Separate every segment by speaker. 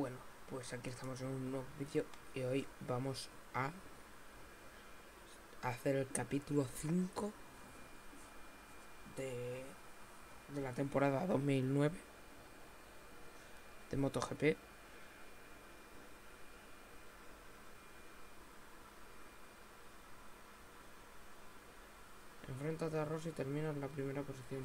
Speaker 1: Bueno, pues aquí estamos en un nuevo vídeo y hoy vamos a hacer el capítulo 5 de, la temporada 2009 de MotoGP. Enfréntate a Rossi y termina en la primera posición.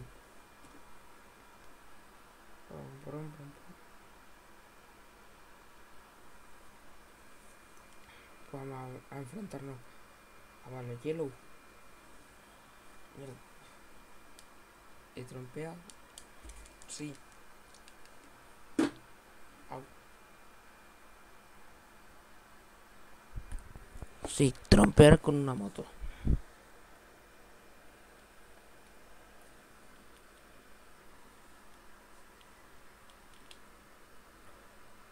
Speaker 1: Vamos a, enfrentarnos a Vale Yellow. Mierda. Y trompea. Sí. Sí, trompear con una moto.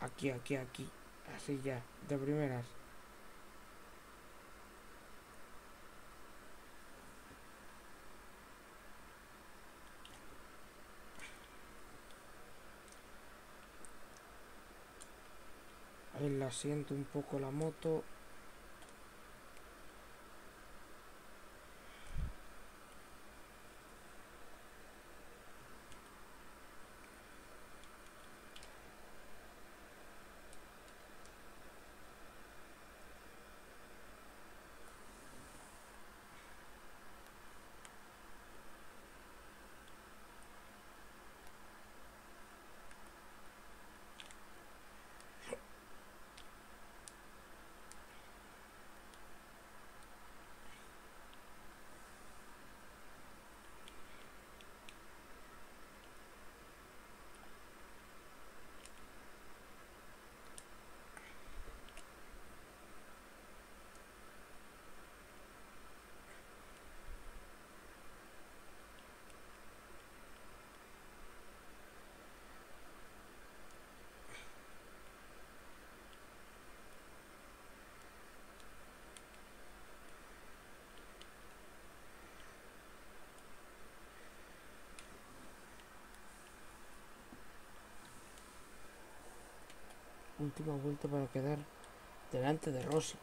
Speaker 1: Aquí, aquí, aquí. Así ya, de primeras. Ahí la un poco la moto. Última vuelta para quedar delante de Rossi.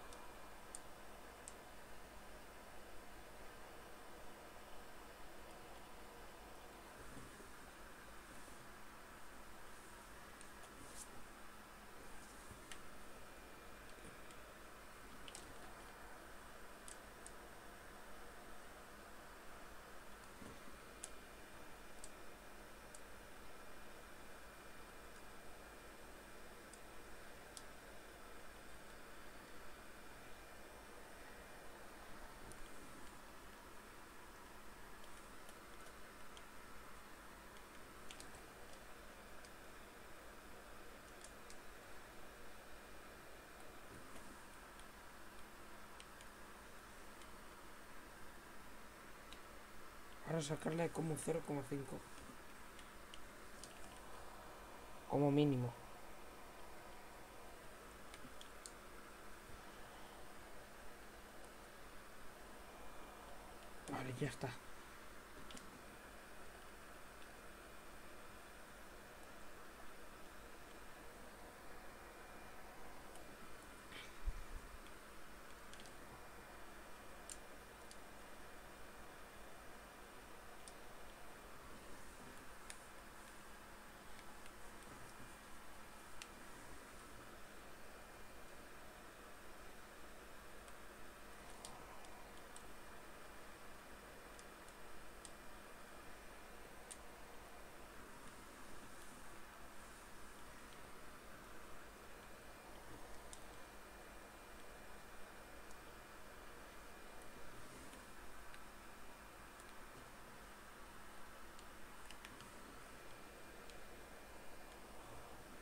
Speaker 1: Ahora sacarle como 0,5. Como mínimo. Vale, ya está.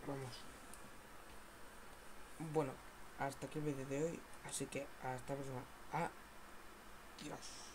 Speaker 1: Vamos. Bueno, hasta aquí el vídeo de hoy. Así que hasta la próxima. Adiós.